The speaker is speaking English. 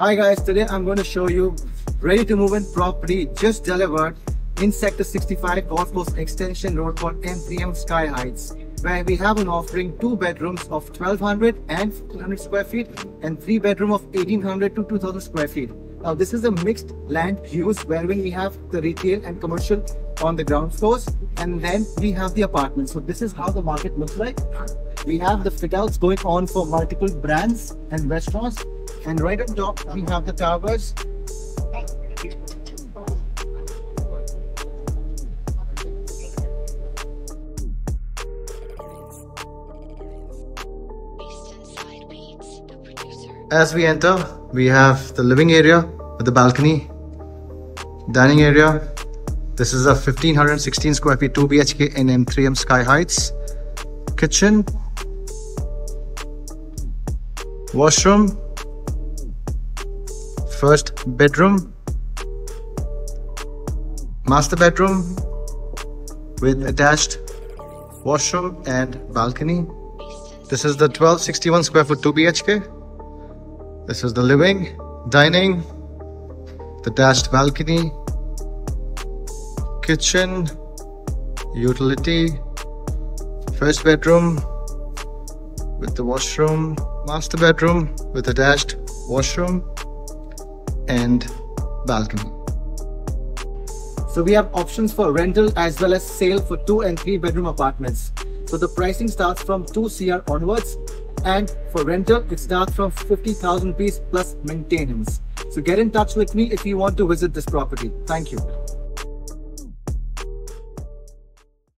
Hi guys, today I'm going to show you ready to move in property just delivered in Sector 65 Golf Course Extension Road for M3M Sky Heights where we have an offering two bedrooms of 1200 and 1500 square feet and three bedroom of 1800 to 2000 square feet. Now this is a mixed land use where we have the retail and commercial on the ground floors and then we have the apartments. So this is how the market looks like. We have the fit outs going on for multiple brands and restaurants and right on top we have the towers As we enter, we have the living area with the balcony, dining area. This is a 1516 square feet 2 BHK in M3M Sky Heights. Kitchen, washroom, first bedroom, master bedroom with attached washroom and balcony. This is the 1261 square foot 2 BHK. This is the living, dining, the dashed balcony, kitchen, utility, first bedroom with the washroom, master bedroom with a dashed washroom and balcony. So we have options for rental as well as sale for two and three bedroom apartments. So the pricing starts from 2 CR onwards and for rental it starts from 50,000 rupees plus maintenance. So get in touch with me if you want to visit this property. Thank you.